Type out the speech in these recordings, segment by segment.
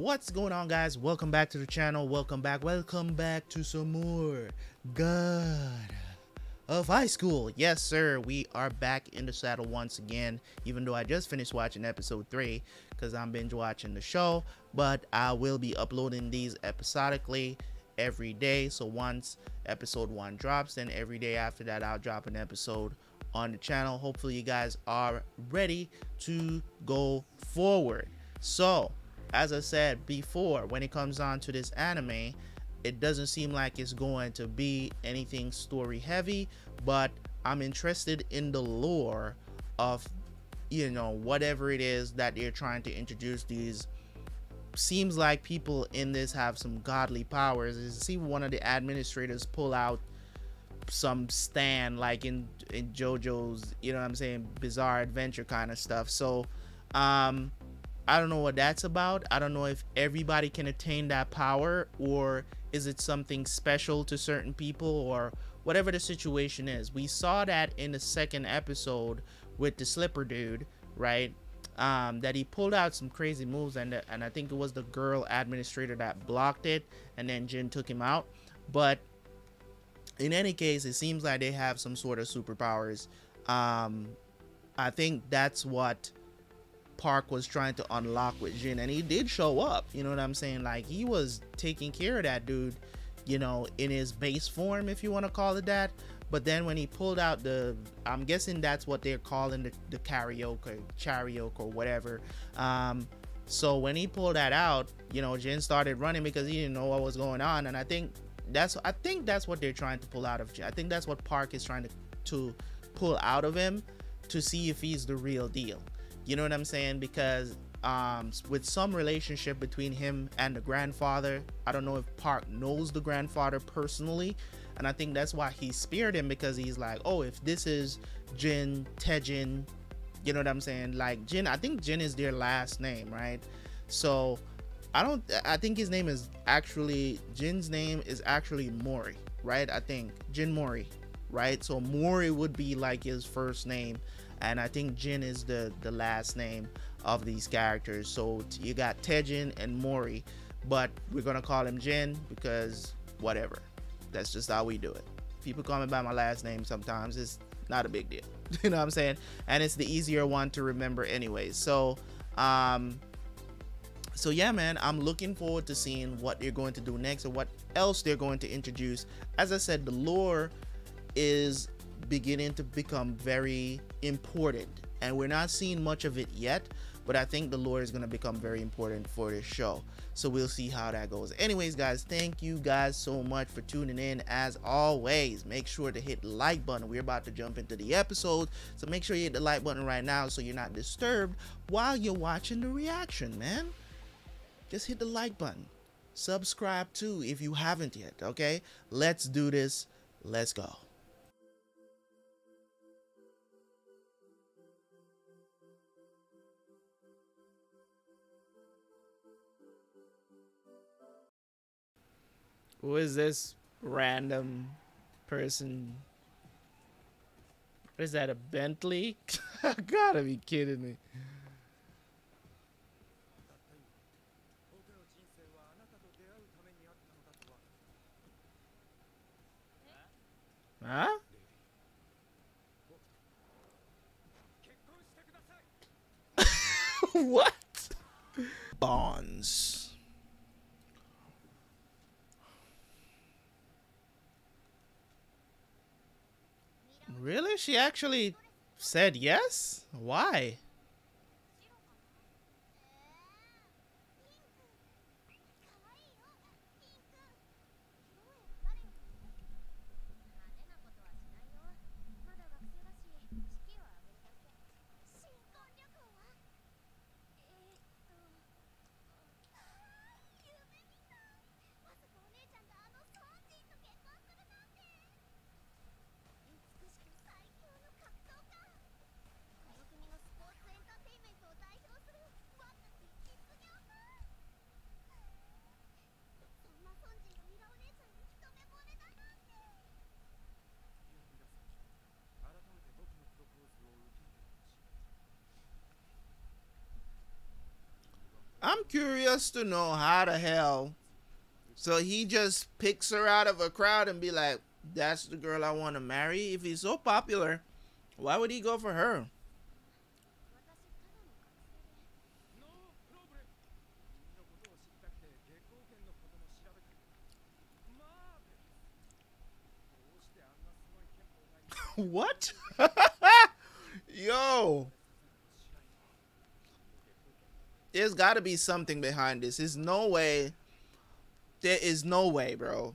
What's going on guys? Welcome back to the channel. Welcome back. Welcome back to some more God of High School. Yes sir, we are back in the saddle once again. Even though I just finished watching episode 3 because I'm binge watching the show. But I will be uploading these episodically every day. So once episode 1 drops, then every day after that I'll drop an episode on the channel. Hopefully you guys are ready to go forward. So as I said before, when it comes on to this anime, it doesn't seem like it's going to be anything story heavy, but I'm interested in the lore of, you know, whatever it is that they're trying to introduce. These seems like people in this have some godly powers. You see one of the administrators pull out some stand like in in JoJo's, you know what I'm saying, bizarre adventure kind of stuff. So, um, I don't know what that's about. I don't know if everybody can attain that power or is it something special to certain people or whatever the situation is. We saw that in the second episode with the slipper dude, right? Um, that he pulled out some crazy moves and and I think it was the girl administrator that blocked it and then Jin took him out. But in any case, it seems like they have some sort of superpowers. Um, I think that's what Park was trying to unlock with Jin, and he did show up. You know what I'm saying? Like he was taking care of that dude, you know, in his base form, if you want to call it that. But then when he pulled out the, I'm guessing that's what they're calling the, the karaoke, karaoke or whatever. Um, so when he pulled that out, you know, Jin started running because he didn't know what was going on, and I think that's I think that's what they're trying to pull out of Jin. I think that's what Park is trying to to pull out of him to see if he's the real deal. You know what I'm saying? Because um, with some relationship between him and the grandfather, I don't know if Park knows the grandfather personally, and I think that's why he speared him because he's like, oh, if this is Jin Taejin, you know what I'm saying? Like Jin, I think Jin is their last name, right? So I don't. I think his name is actually Jin's name is actually Mori, right? I think Jin Mori, right? So Mori would be like his first name and I think Jin is the the last name of these characters. So you got Taejin and Mori, but we're gonna call him Jin because whatever. That's just how we do it. People call me by my last name sometimes. It's not a big deal. you know what I'm saying? And it's the easier one to remember anyways. So um so yeah man i'm looking forward to seeing what they're going to do next or what else they're going to introduce as i said the lore is beginning to become very important. And we're not seeing much of it yet but i think the lore is going to become very important for this show. So we'll see how that goes. Anyways guys thank you guys so much for tuning in. As always make sure to hit the like button. We're about to jump into the episode so make sure you hit the like button right now so you're not disturbed while you're watching the reaction man. Just hit the like button. Subscribe too if you haven't yet okay? Let's do this. Let's go Who is this random person? Is that a Bentley? Gotta be kidding me. Huh? what? Bonds. She actually said yes? Why? Curious to know how the hell. So he just picks her out of a crowd and be like, "That's the girl I want to marry." If he's so popular, why would he go for her? what? Yo. There's got to be something behind this. There's no way. There is no way, bro,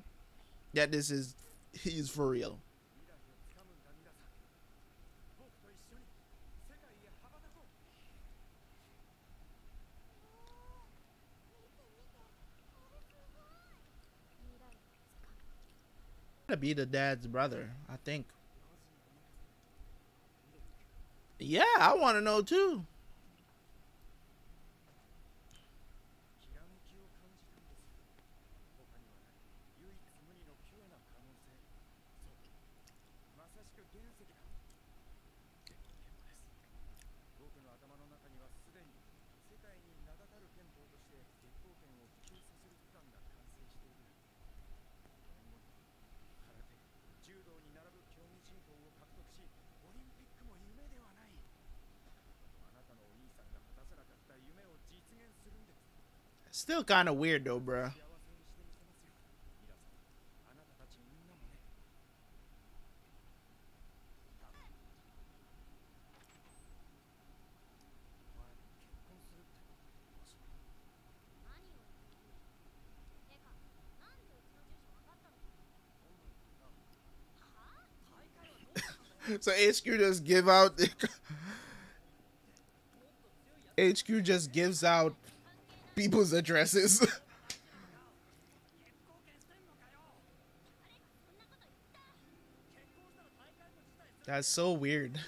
that this is he's for real. To be the dad's brother, I think. Yeah, I want to know too. Still kind of weird though, bro. so HQ just give out HQ just gives out people's addresses. That's so weird.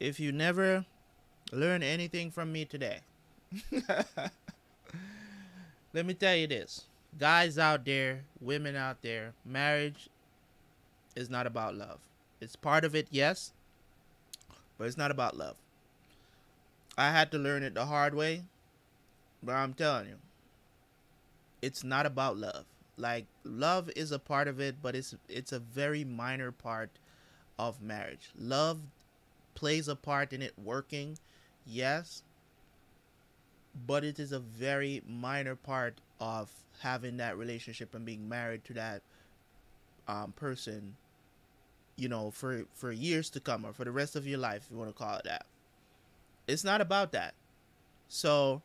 If you never learn anything from me today, let me tell you this. Guys out there, women out there, marriage is not about love. It's part of it, yes, but it's not about love. I had to learn it the hard way, but I'm telling you, it's not about love. Like love is a part of it, but it's it's a very minor part of marriage. Love plays a part in it working, yes, but it is a very minor part of having that relationship and being married to that um, person you know for for years to come or for the rest of your life if you want to call it that. It's not about that. So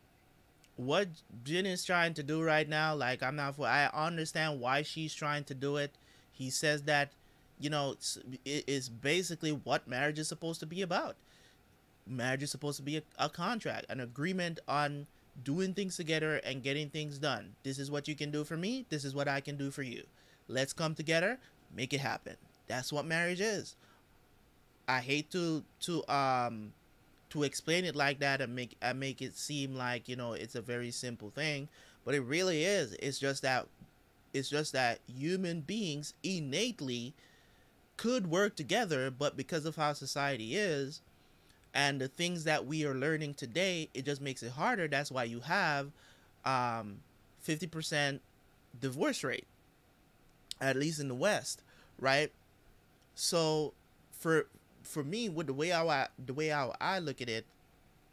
what Jin is trying to do right now like i'm not for, i understand why she's trying to do it. He says that you know, it is basically what marriage is supposed to be about. Marriage is supposed to be a, a, contract, an agreement on doing things together and getting things done. This is what you can do for me. This is what I can do for you. Let's come together, make it happen. That's what marriage is. I hate to to um to explain it like that and make and make it seem like you know it's a very simple thing, but it really is. It's just that it's just that human beings innately could work together, but because of how society is and the things that we are learning today, it just makes it harder. That's why you have um, 50% divorce rate, at least in the West, right? So for for me, with the way I the way I, I look at it,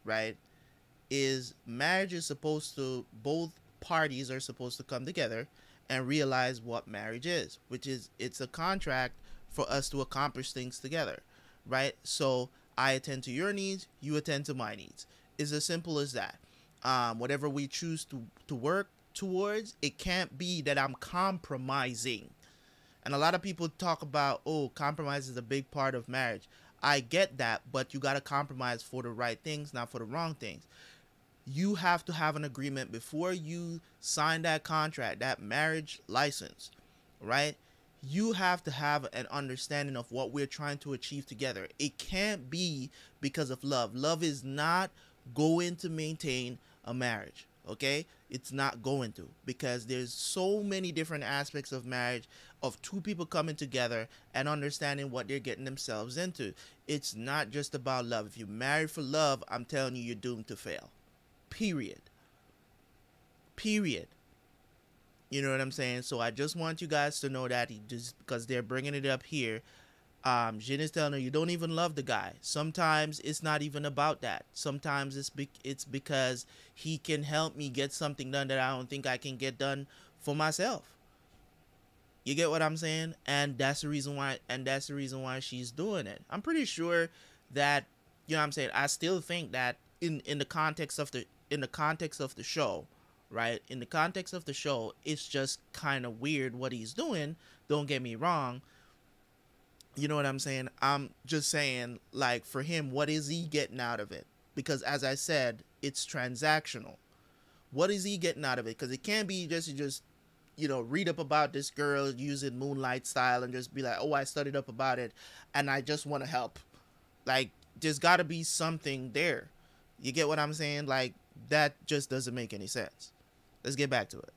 right, is marriage is supposed to both parties are supposed to come together and realize what marriage is, which is it's a contract for us to accomplish things together, right? So I attend to your needs, you attend to my needs. It's as simple as that. Um, whatever we choose to, to work towards, it can't be that I'm compromising. And a lot of people talk about, oh, compromise is a big part of marriage. I get that, but you got to compromise for the right things, not for the wrong things. You have to have an agreement before you sign that contract, that marriage license, right? You have to have an understanding of what we're trying to achieve together. It can't be because of love. Love is not going to maintain a marriage, okay? It's not going to because there's so many different aspects of marriage of two people coming together and understanding what they're getting themselves into. It's not just about love. If you marry for love, I'm telling you you're doomed to fail. Period. Period. You know what I'm saying? So I just want you guys to know that just because they're bringing it up here. Um, Jin is telling her you don't even love the guy. Sometimes it's not even about that. Sometimes it's be- it's because he can help me get something done that I don't think I can get done for myself. You get what I'm saying? And that's the reason why and that's the reason why she's doing it. I'm pretty sure that you know what I'm saying? I still think that in in the context of the in the context of the show, right? In the context of the show, it's just kind of weird what he's doing. Don't get me wrong. You know what I'm saying? I'm just saying, like, for him, what is he getting out of it? Because as I said, it's transactional. What is he getting out of it? Because it can't be just you just, you know, read up about this girl using moonlight style and just be like, oh, I studied up about it and I just want to help. Like, there's got to be something there. You get what I'm saying? Like, that just doesn't make any sense. Let's get back to it.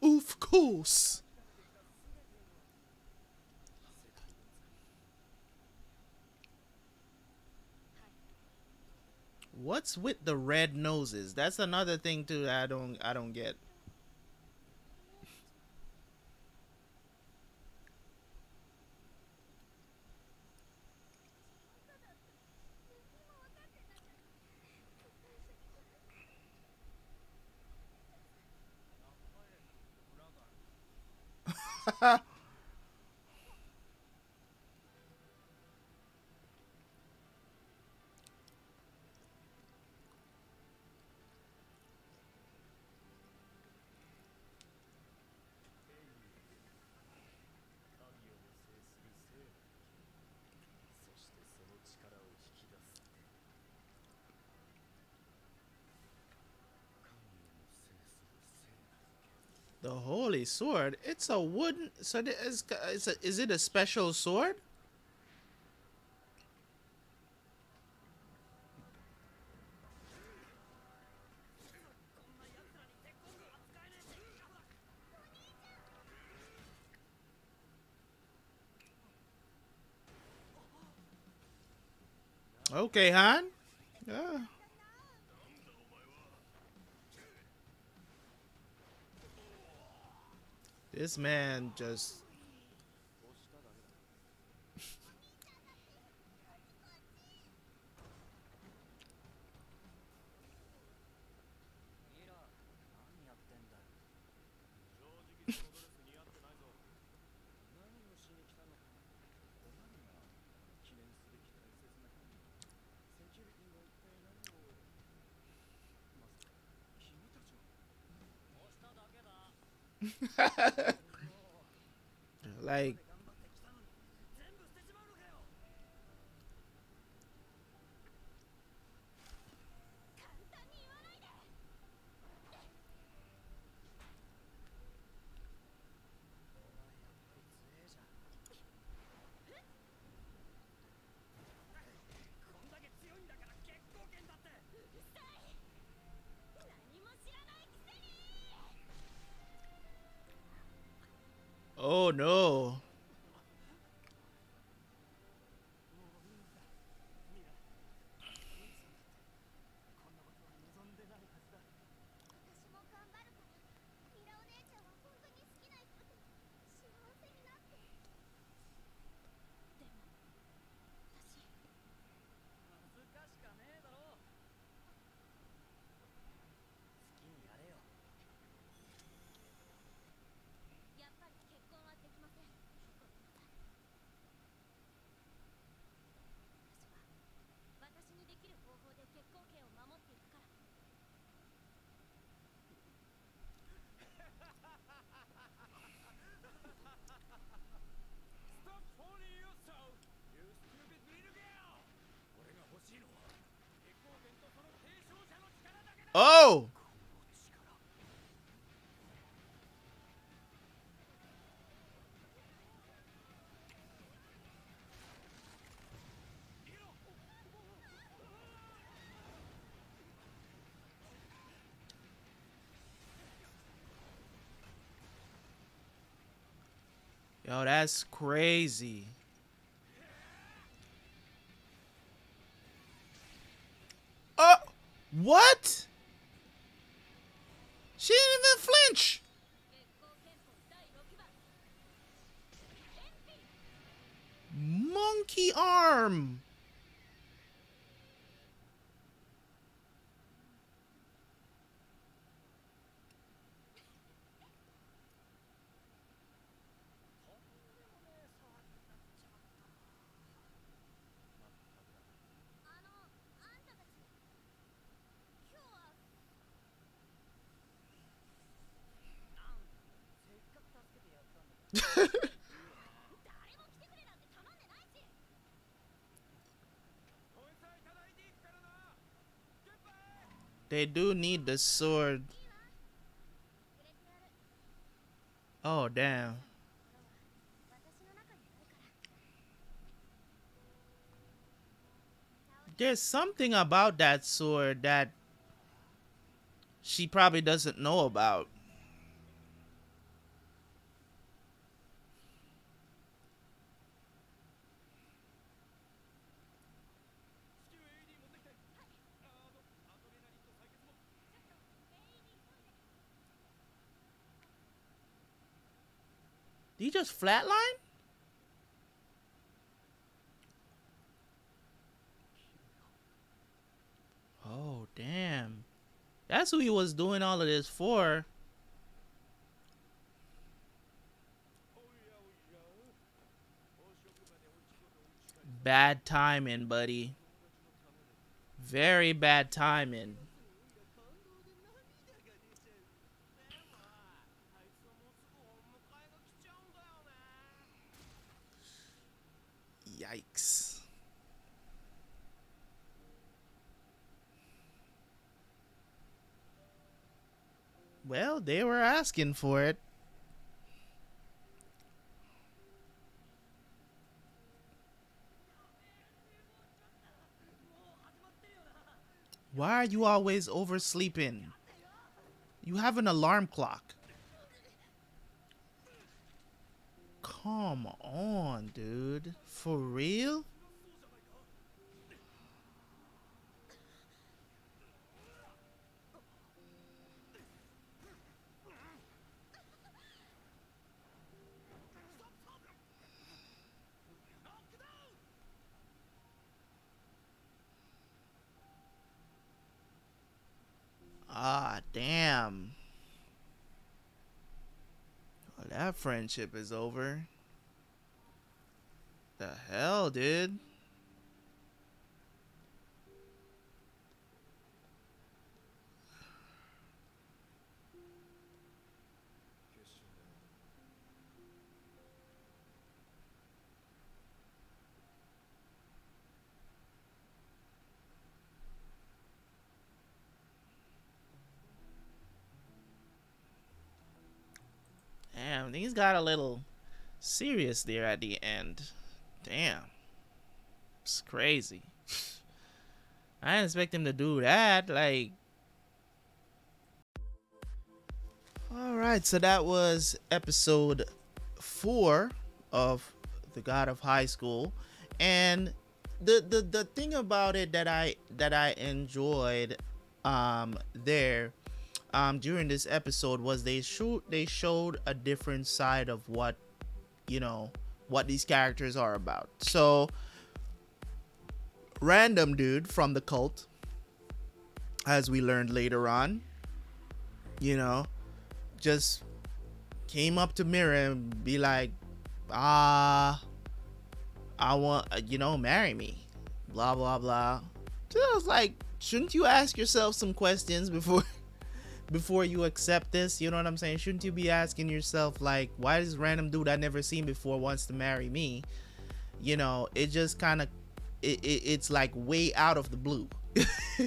Of course. What's with the red noses? That's another thing too that I don't I don't get. The holy sword. It's a wooden. So is, is, a, is it a special sword? Okay, Han. Yeah. This man just like Yo, that's crazy. Oh, what? She didn't even flinch. Monkey arm. They do need the sword. Oh, damn. There's something about that sword that she probably doesn't know about. He just flatline? Oh, damn. That's who he was doing all of this for. Bad timing, buddy. Very bad timing. Well, they were asking for it. Why are you always oversleeping? You have an alarm clock. Come on, dude. For real? Ah, damn. Well, that friendship is over. The hell, dude? Damn, things got a little serious there at the end. Damn. It's crazy. I didn't expect him to do that. Like, Alright, so that was episode four of The God of High School. And the, the the thing about it that I that I enjoyed um there um during this episode was they shoot they showed a different side of what you know what these characters are about. So, random dude from the cult, as we learned later on, you know, just came up to Mira and be like, ah, I want, you know, marry me, blah, blah, blah. So I was like, shouldn't you ask yourself some questions before before you accept this you know what i'm saying shouldn't you be asking yourself like why does random dude i never seen before wants to marry me you know it just kind of it, it, it's like way out of the blue.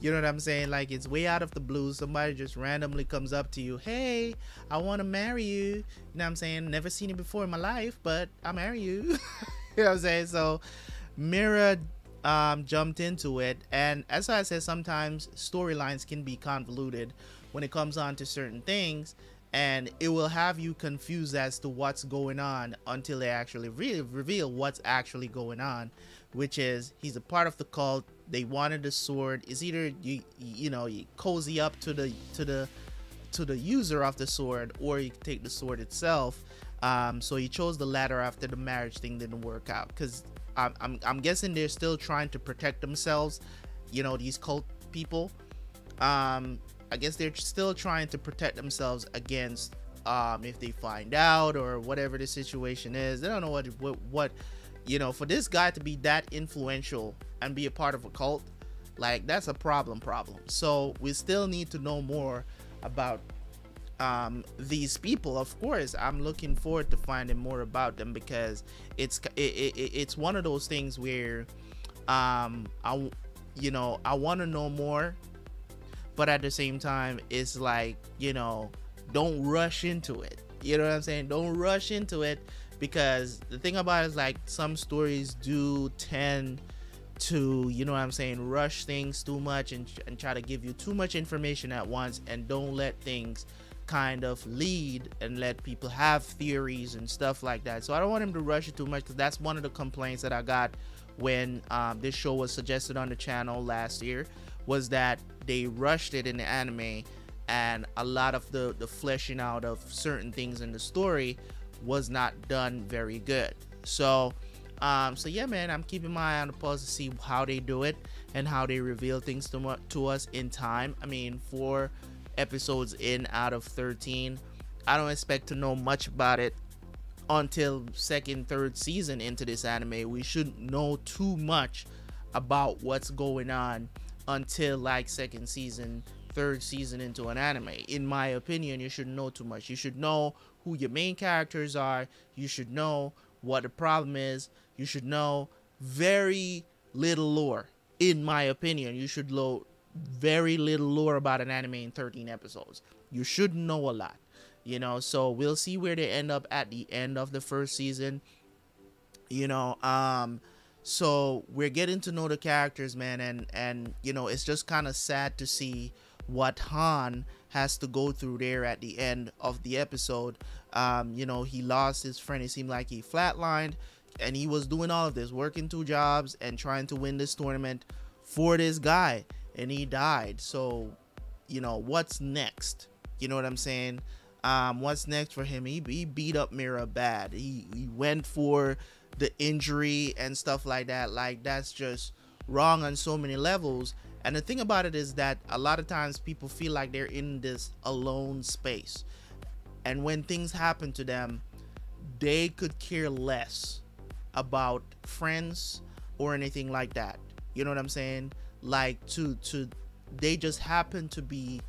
you know what I'm saying? Like it's way out of the blue. Somebody just randomly comes up to you, hey, I want to marry you. You know what I'm saying? Never seen it before in my life, but I'll marry you. you know what I'm saying? So Mira um, jumped into it, and as I said, sometimes storylines can be convoluted when it comes on to certain things and it will have you confused as to what's going on until they actually re- reveal what's actually going on which is he's a part of the cult they wanted the sword is either you you know you cozy up to the to the to the user of the sword or you take the sword itself. Um, so he chose the latter after the marriage thing didn't work out because I'm, I'm, I'm guessing they're still trying to protect themselves you know these cult people. Um, I guess they're still trying to protect themselves against um, if they find out or whatever the situation is. They don't know what, what what you know. For this guy to be that influential and be a part of a cult, like that's a problem. Problem. So we still need to know more about um, these people. Of course, I'm looking forward to finding more about them because it's it, it, it's one of those things where um, I you know I want to know more but at the same time it's like you know don't rush into it. You know what i'm saying? Don't rush into it because the thing about it is like some stories do tend to you know what i'm saying rush things too much and, and try to give you too much information at once and don't let things kind of lead and let people have theories and stuff like that. So i don't want him to rush it too much because that's one of the complaints that i got when um, this show was suggested on the channel last year was that they rushed it in the anime and a lot of the the fleshing out of certain things in the story was not done very good. So um so yeah man i'm keeping my eye on the pulse to see how they do it and how they reveal things to, to us in time. I mean four episodes in out of 13 i don't expect to know much about it until second third season into this anime. We shouldn't know too much about what's going on until like second season, third season into an anime. In my opinion, you shouldn't know too much. You should know who your main characters are. You should know what the problem is. You should know very little lore. In my opinion, you should know very little lore about an anime in 13 episodes. You should know a lot. You know, so we'll see where they end up at the end of the first season. You know, um so we're getting to know the characters man and and you know it's just kind of sad to see what han has to go through there at the end of the episode. Um you know he lost his friend. It seemed like he flatlined and he was doing all of this working two jobs and trying to win this tournament for this guy and he died. So you know what's next? You know what i'm saying? Um what's next for him? He, he beat up mira bad. He, he went for the injury and stuff like that. Like that's just wrong on so many levels. And the thing about it is that a lot of times people feel like they're in this alone space. And when things happen to them, they could care less about friends or anything like that. You know what I'm saying? Like to to they just happen to be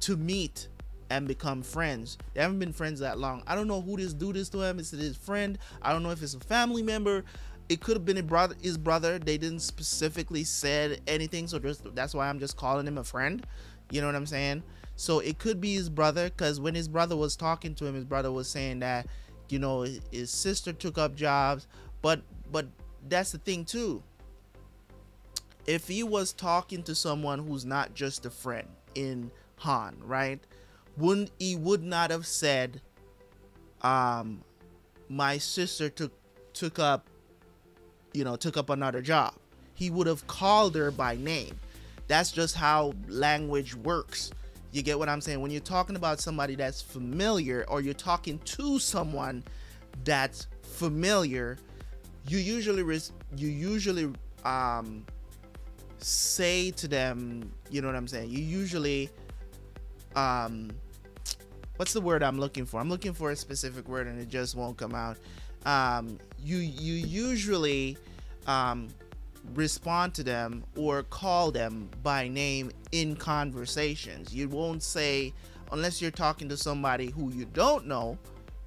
to meet and become friends. They haven't been friends that long. I don't know who this dude is to him. Is it his friend? I don't know if it's a family member. It could have been brother. His brother. They didn't specifically said anything, so just that's why I'm just calling him a friend. You know what I'm saying? So it could be his brother, because when his brother was talking to him, his brother was saying that, you know, his sister took up jobs, but but that's the thing too. If he was talking to someone who's not just a friend in Han, right? Wouldn't he would not have said um my sister took took up you know took up another job. He would have called her by name. That's just how language works. You get what i'm saying? When you're talking about somebody that's familiar or you're talking to someone that's familiar you usually res- you usually um say to them you know what i'm saying? You usually um what's the word I'm looking for? I'm looking for a specific word and it just won't come out. Um, you you usually um, respond to them or call them by name in conversations. You won't say unless you're talking to somebody who you don't know.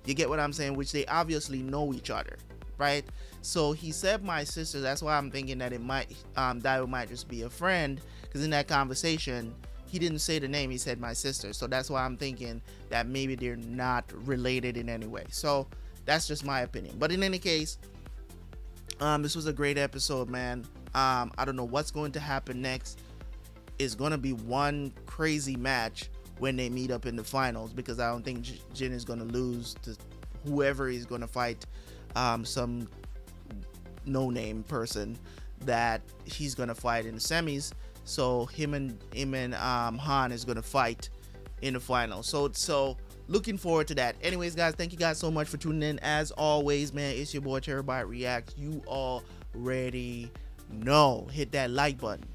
You get what I'm saying? Which they obviously know each other, right? So he said my sister. That's why I'm thinking that it might um Daiwo might just be a friend because in that conversation he didn't say the name. He said my sister. So that's why I'm thinking that maybe they're not related in any way. So that's just my opinion. But in any case, um, this was a great episode, man. Um, I don't know what's going to happen next. Is going to be one crazy match when they meet up in the finals because I don't think Jin is going to lose to whoever is going to fight um, some no-name person that he's going to fight in the semis. So him and him and um, Han is to fight in the final. So so looking forward to that. Anyways, guys, thank you guys so much for tuning in. As always, man, it's your boy Terabyt React. You already know. Hit that like button.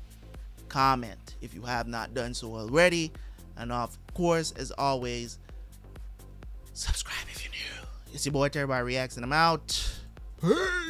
Comment if you have not done so already. And of course, as always, subscribe if you're new. It's your boy Terabyt Reacts, and I'm out. Peace.